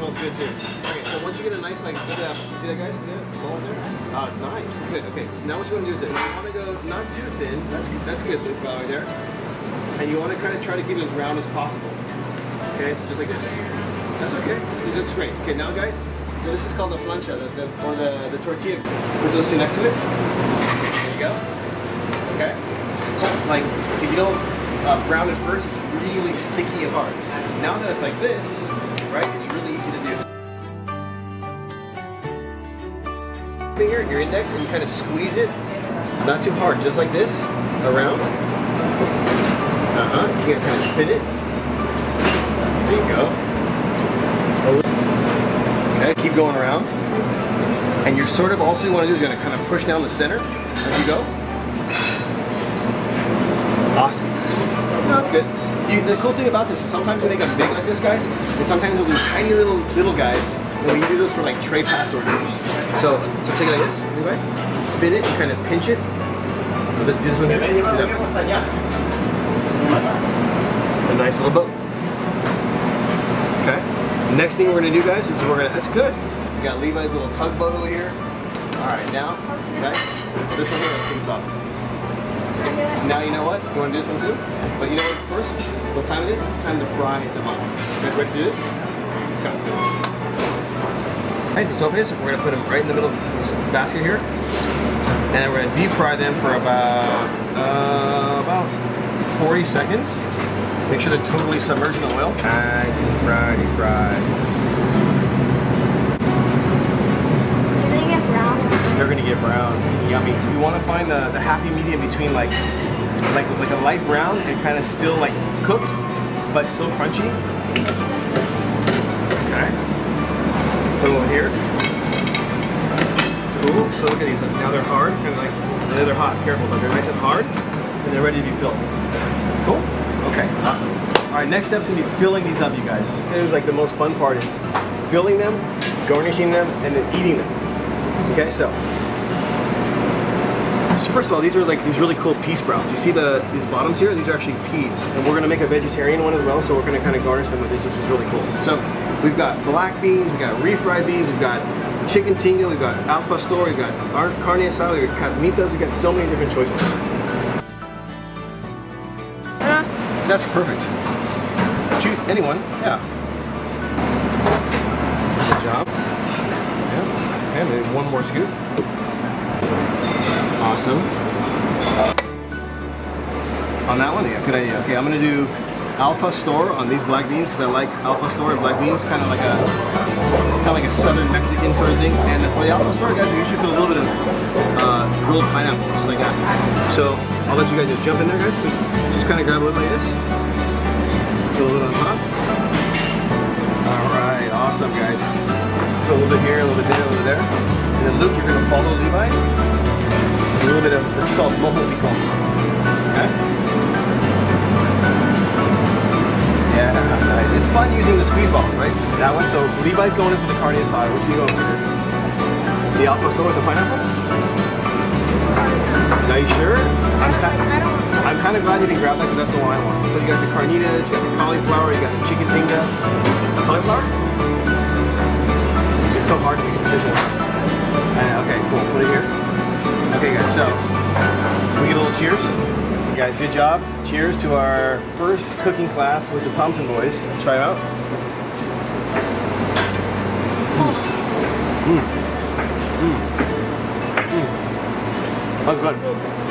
smells good too. Okay, so once you get a nice like, look at that. See that guys? Look at that ball there? Oh, it's nice. Good. Okay, so now what you want to do is you want to go not too thin. That's good. That's good, Luke, right there. And you want to kind of try to keep it as round as possible. Okay, so just like this. That's okay. It's a good straight. Okay, now guys. So this is called the plancha, the, the, or the, the tortilla. Put those two next to it. There you go. Okay. So like, if you don't uh, brown it first, it's really sticky and hard. Now that it's like this, right, it's really easy to do. Finger, your index, and you kind of squeeze it, not too hard, just like this, around. Uh-huh, you can kind of spin it. There you go. Okay, keep going around. And you're sort of, also you want to do is you're going to kind of push down the center as you go. Awesome. Good. You, the cool thing about this is sometimes when they get big like this, guys, and sometimes they'll do tiny little little guys. And we do this for like tray pass orders. So, so take it like this, anyway. Spin it and kind of pinch it. Let's do this one here. A nice little boat. Okay. Next thing we're gonna do, guys, is we're gonna. That's good. We got Levi's little tugboat over here. All right, now, guys, this one here. Let's take this off. Okay. Now you know what? You want to do this one too? But you know what? First, what time it is? It's time to fry them up. You guys ready to do this? Let's go. Alright, the sopes, we're gonna put them right in the middle of this basket here. And then we're gonna deep fry them for about uh, about 40 seconds. Make sure they're totally submerged in the oil. Nice and friedy fries. They're gonna get brown, yummy. You want to find the, the happy medium between like like like a light brown and kind of still like cooked, but still crunchy. Okay. Put them over here. Cool. So look at these. Now they're hard, kind of like now they're hot. Careful, but they're nice and hard, and they're ready to be filled. Cool. Okay. Awesome. All right. Next step's gonna be filling these up, you guys. It was like the most fun part is filling them, garnishing them, and then eating them. Okay, so first of all, these are like these really cool pea sprouts. You see the these bottoms here? These are actually peas, and we're gonna make a vegetarian one as well. So we're gonna kind of garnish them with this, which is really cool. So we've got black beans, we've got refried beans, we've got chicken tinga, we've got al pastor, we've got our carne asada, we've got carnitas, we've got so many different choices. That's perfect. Shoot anyone, yeah. Good job. And then one more scoop. Awesome. On that one, yeah, good idea. Okay, I'm gonna do al pastor on these black beans because I like al pastor and black beans, kind of like a kind of like a southern Mexican sort of thing. And for the al pastor, guys, we usually put a little bit of uh, grilled pineapple, just like that. So I'll let you guys just jump in there, guys. Just kind of grab a little like this. Put a little on top. A little bit here, a little bit there, a little bit there. And then Luke, you're gonna follow Levi a little bit of this is called mojo picon. Okay? Yeah, nice. it's fun using the squeeze ball, right? That one. So Levi's going in for the carne asada. Which are you going for? The al pastor with the pineapple? Are you sure? I'm kind, I'm kind of glad you didn't grab that because that's the one I want. So you got the carnitas, you got the cauliflower, you got the chicken tinga. Cauliflower? So hard to make a decision. Okay, cool. Put it here. Okay guys, so we get a little cheers. You guys, good job. Cheers to our first cooking class with the Thompson boys. Let's try it out. Mm. Mm. Mm. Oh, good.